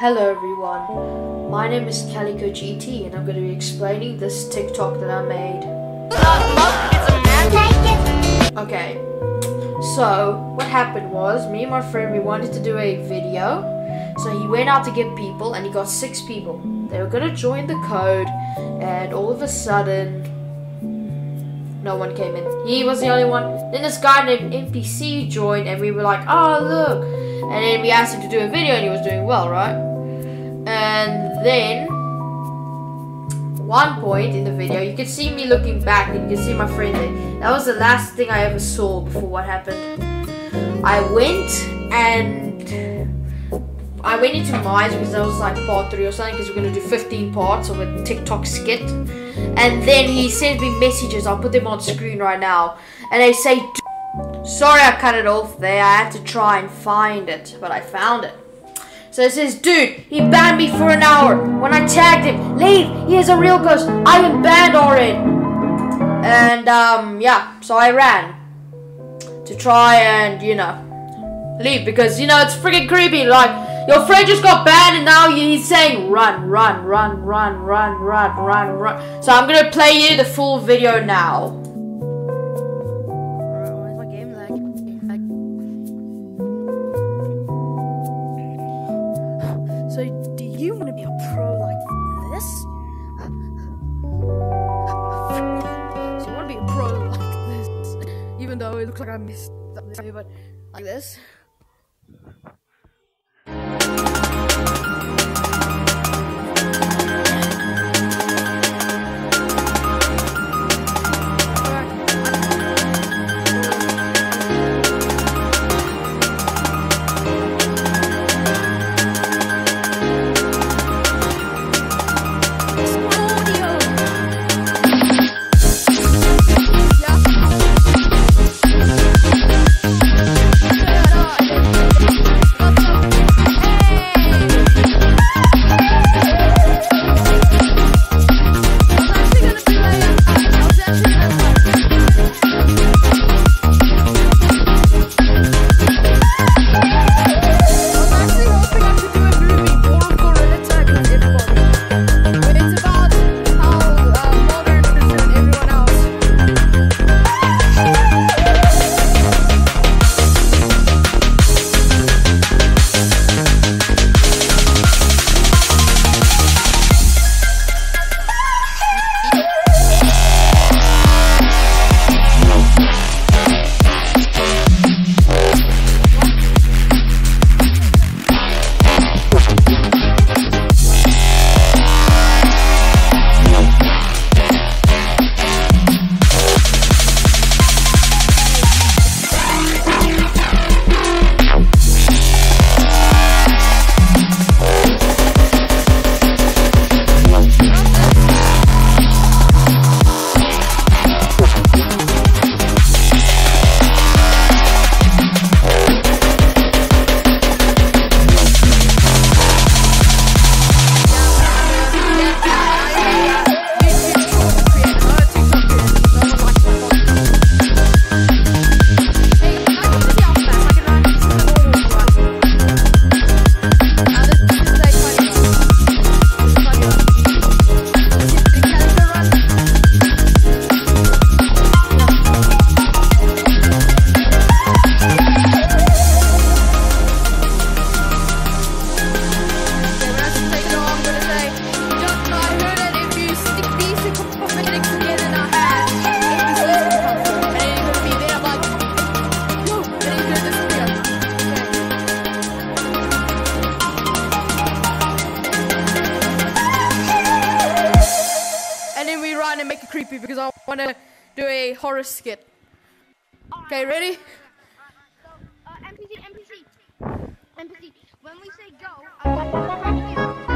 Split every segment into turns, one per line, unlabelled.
Hello everyone, my name is Calico GT and I'm going to be explaining this TikTok that I made. Okay, so what happened was me and my friend we wanted to do a video. So he went out to get people and he got six people. They were going to join the code and all of a sudden no one came in. He was the only one. Then this guy named NPC joined and we were like, oh look. And then we asked him to do a video and he was doing well, right? And then, one point in the video, you can see me looking back and you can see my friend there. That was the last thing I ever saw before what happened. I went and I went into mines because that was like part 3 or something because we're going to do 15 parts of a TikTok skit. And then he sends me messages, I'll put them on screen right now. And they say, sorry I cut it off there, I had to try and find it, but I found it. So it says, dude, he banned me for an hour. When I tagged him, leave, he is a real ghost. I am banned already. And, um, yeah, so I ran. To try and, you know, leave. Because, you know, it's freaking creepy. Like, your friend just got banned and now he's saying, run, run, run, run, run, run, run, run. So I'm going to play you the full video now.
It looks like I missed this, but like this? A skit. Okay, ready?
Uh, NPC, NPC, NPC. When we say go,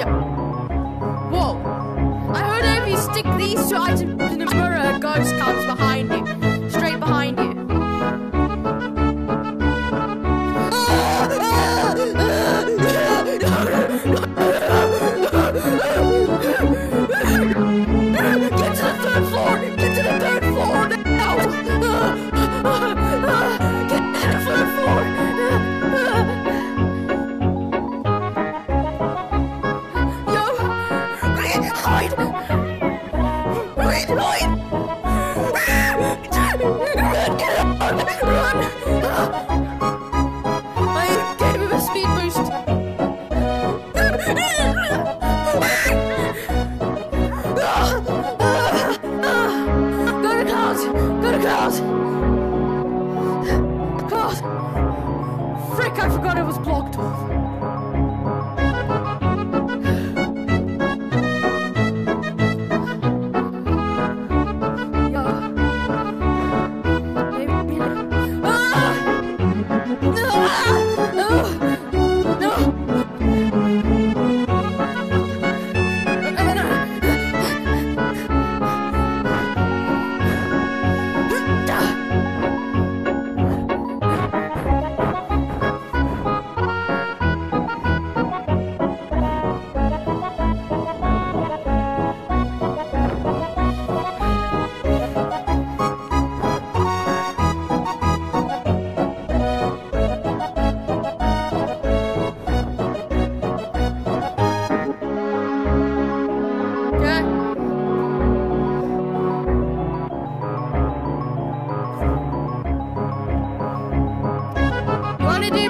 Yep. Whoa. I heard if you stick these two items in the mirror, a ghost comes behind you.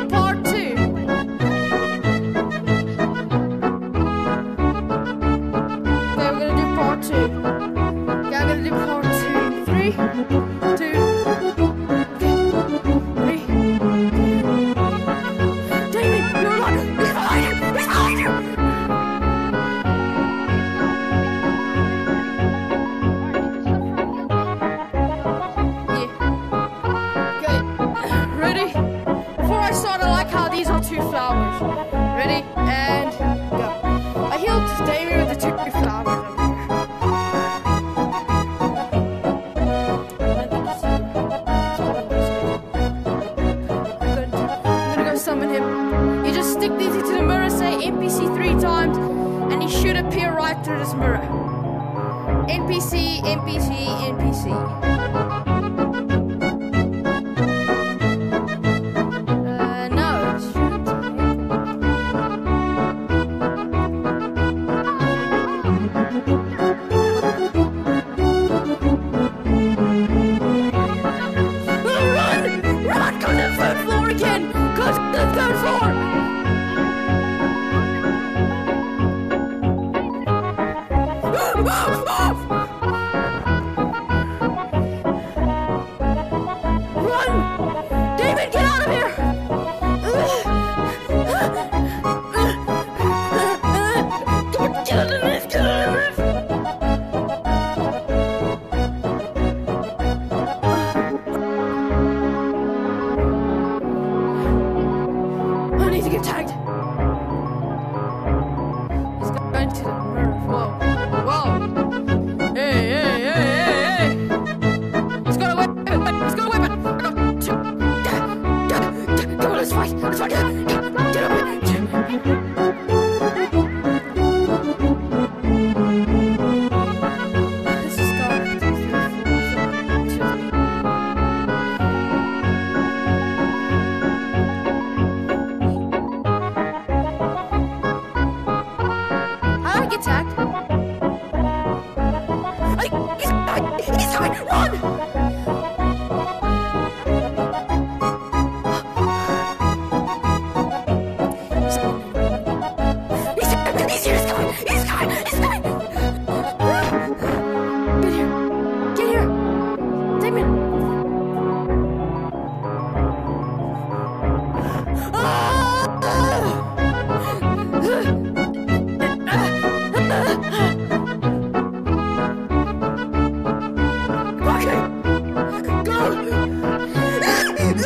Wanna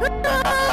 I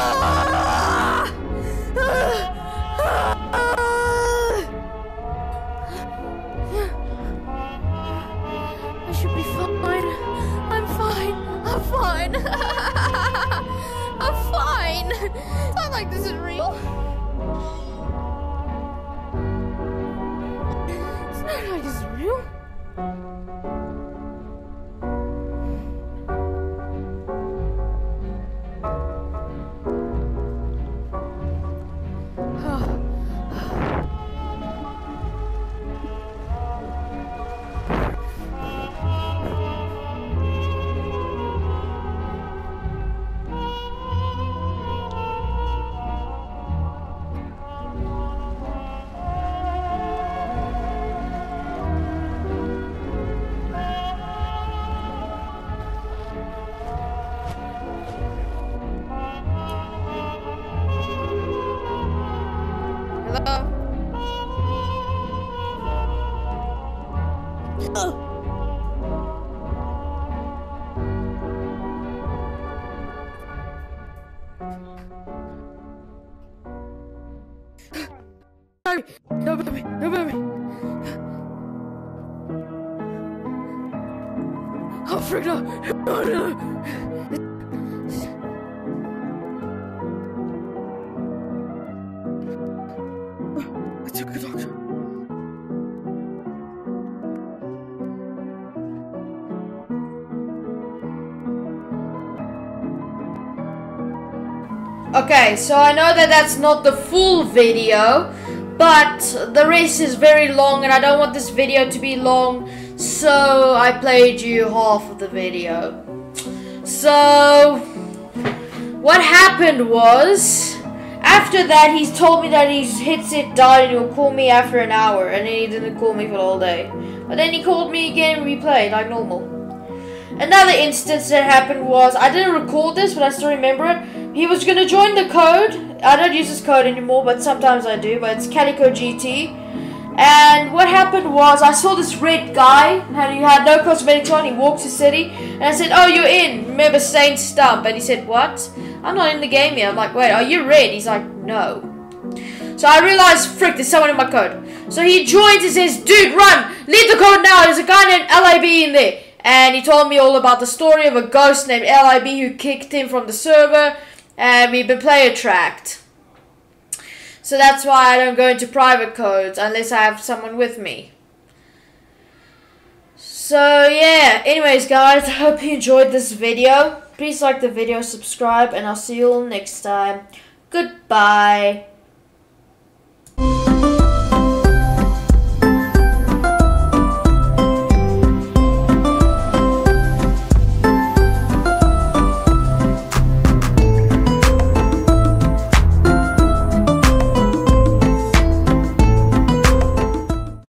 Oh, frick, no! No! Doctor.
Okay, so I know that that's not the full video, but the race is very long and I don't want this video to be long, so I played you half of the video. So, what happened was, after that, he's told me that his it, died and he'll call me after an hour, and then he didn't call me for the whole day. But then he called me again and we played like normal. Another instance that happened was I didn't record this, but I still remember it. He was gonna join the code. I don't use this code anymore, but sometimes I do. But it's Calico GT. And what happened was I saw this red guy, and he had no cosmetics on. He walked to city, and I said, "Oh, you're in. Remember Saint Stump?" And he said, "What? I'm not in the game yet." I'm like, "Wait, are you red?" He's like, "No." So I realized, frick, there's someone in my code. So he joins and says, dude, run! Leave the code now! There's a guy named LIB in there. And he told me all about the story of a ghost named LIB who kicked him from the server. And we've been player tracked. So that's why I don't go into private codes unless I have someone with me. So yeah, anyways guys, I hope you enjoyed this video. Please like the video, subscribe, and I'll see you all next time. Goodbye.